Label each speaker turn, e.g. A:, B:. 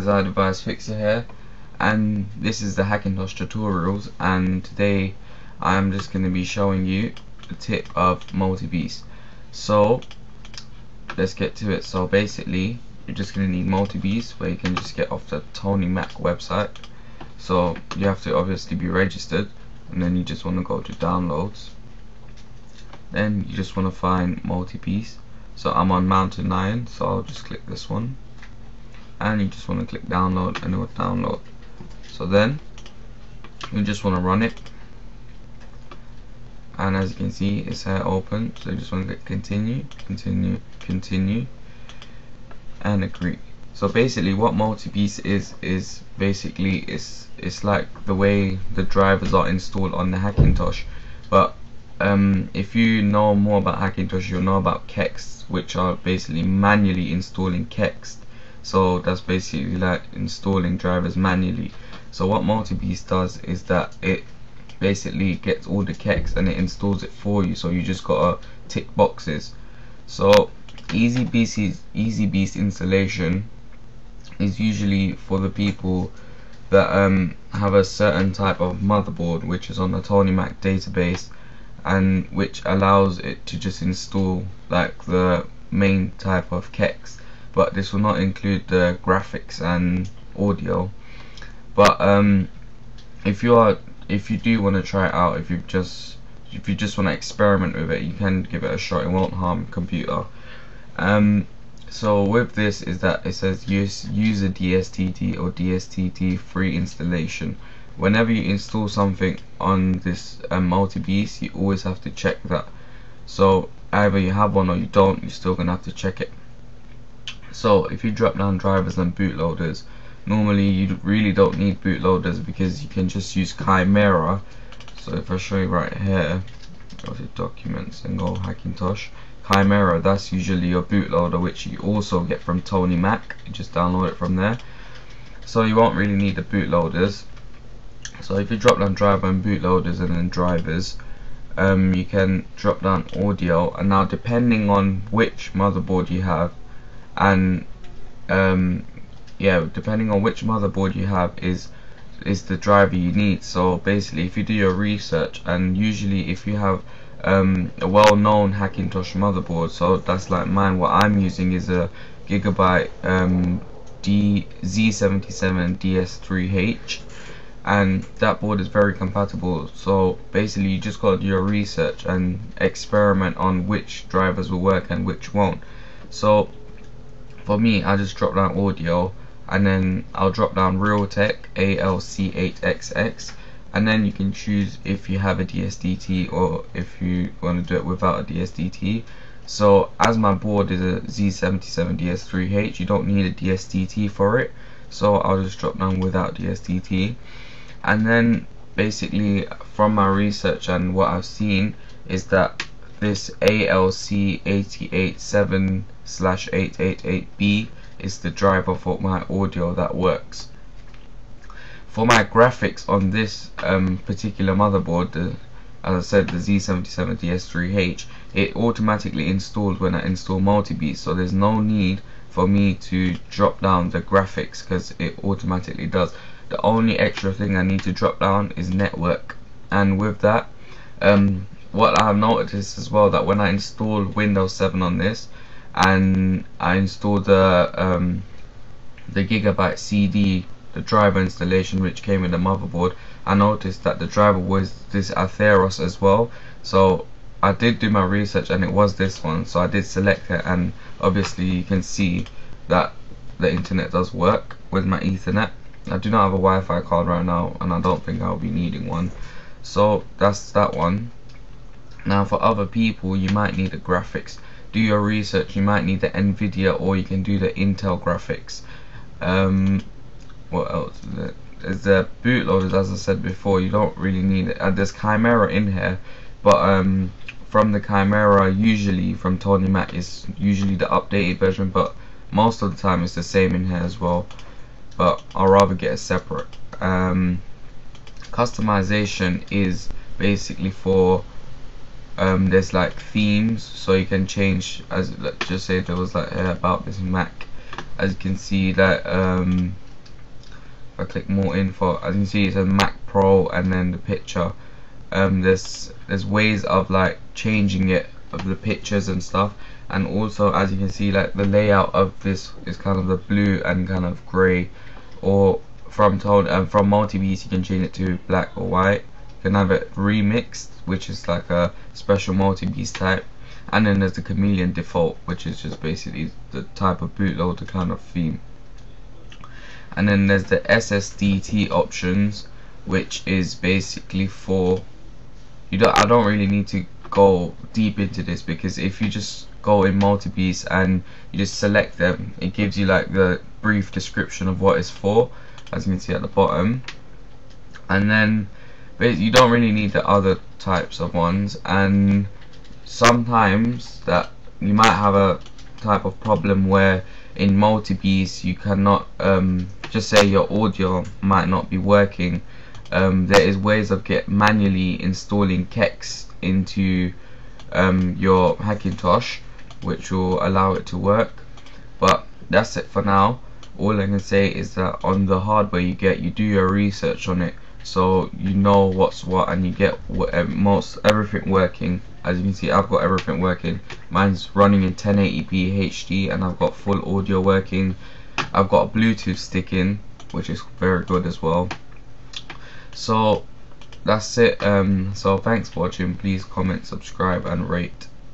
A: Jazz Fixer here. And this is the Hackintosh tutorials and today I'm just going to be showing you the tip of multi-beast. So let's get to it. So basically you're just going to need multi-beast where you can just get off the Tony Mac website. So you have to obviously be registered and then you just want to go to downloads. Then you just want to find multi-beast. So I'm on Mountain Lion so I'll just click this one and you just want to click download and it will download. So then you just want to run it. And as you can see it's here open. So you just want to click continue continue continue and agree. So basically what multi-beast is is basically it's it's like the way the drivers are installed on the Hackintosh. But um, if you know more about Hackintosh you'll know about Kext which are basically manually installing Kext so that's basically like installing drivers manually. So what multi-beast does is that it basically gets all the kext and it installs it for you. So you just gotta tick boxes. So easy beast easy beast installation is usually for the people that um, have a certain type of motherboard which is on the Tony Mac database and which allows it to just install like the main type of kext but this will not include the graphics and audio. But um, if you are if you do want to try it out if you just if you just want to experiment with it you can give it a shot. It won't harm computer. Um, so with this is that it says use use a DSDT or DSDT free installation. Whenever you install something on this um, multi-beast you always have to check that. So either you have one or you don't you're still gonna have to check it so if you drop down drivers and bootloaders normally you really don't need bootloaders because you can just use Chimera. So if I show you right here go to documents and go Hackintosh. Chimera that's usually your bootloader which you also get from Tony Mac. You just download it from there. So you won't really need the bootloaders. So if you drop down driver and bootloaders and then drivers um, you can drop down audio. And now depending on which motherboard you have and um, yeah depending on which motherboard you have is is the driver you need. So basically if you do your research and usually if you have um, a well-known Hackintosh motherboard so that's like mine what I'm using is a Gigabyte um, D Z77 DS3H and that board is very compatible. So basically you just got to do your research and experiment on which drivers will work and which won't. So for me I just drop down audio and then I'll drop down Realtek ALC8XX and then you can choose if you have a DSDT or if you want to do it without a DSDT so as my board is a Z77 DS3H you don't need a DSDT for it. So I'll just drop down without DSDT and then basically from my research and what I've seen is that this ALC887 888B is the driver for my audio that works. For my graphics on this um, particular motherboard, the, as I said, the Z77 DS3H, it automatically installs when I install multi-beast, so there's no need for me to drop down the graphics because it automatically does. The only extra thing I need to drop down is network, and with that, um, what I have noticed as well that when I install Windows 7 on this, and I installed the um, the gigabyte CD the driver installation which came with the motherboard I noticed that the driver was this Atheros as well. So I did do my research and it was this one so I did select it and obviously you can see that the internet does work with my ethernet. I do not have a Wi-Fi card right now and I don't think I'll be needing one. So that's that one now for other people you might need the graphics. Do your research. You might need the Nvidia or you can do the Intel graphics. Um, what else? There's the bootloaders as I said before. You don't really need it. Uh, there's Chimera in here but um, from the Chimera usually from Tony Mac is usually the updated version but most of the time it's the same in here as well. But I'll rather get a separate. Um, customization is basically for um, there's like themes so you can change as let's just say there was like uh, about this Mac as you can see that um, I click more info as you can see it says Mac Pro and then the picture. Um, there's there's ways of like changing it of the pictures and stuff. And also as you can see like the layout of this is kind of the blue and kind of grey or from tone and um, from multi-beast you can change it to black or white you can have it remixed which is like a special multi-beast type. And then there's the chameleon default which is just basically the type of bootloader kind of theme. And then there's the SSDT options which is basically for you don't I don't really need to go deep into this because if you just go in multi-beast and you just select them it gives you like the brief description of what it's for as you can see at the bottom. And then you don't really need the other types of ones and sometimes that you might have a type of problem where in multi-beast you cannot um, just say your audio might not be working. Um, there is ways of get manually installing Kext into um, your Hackintosh which will allow it to work. But that's it for now. All I can say is that on the hardware you get you do your research on it so you know what's what and you get what, most everything working. As you can see I've got everything working. Mine's running in 1080p HD and I've got full audio working. I've got a Bluetooth stick in which is very good as well. So that's it um, so thanks for watching. Please comment subscribe and rate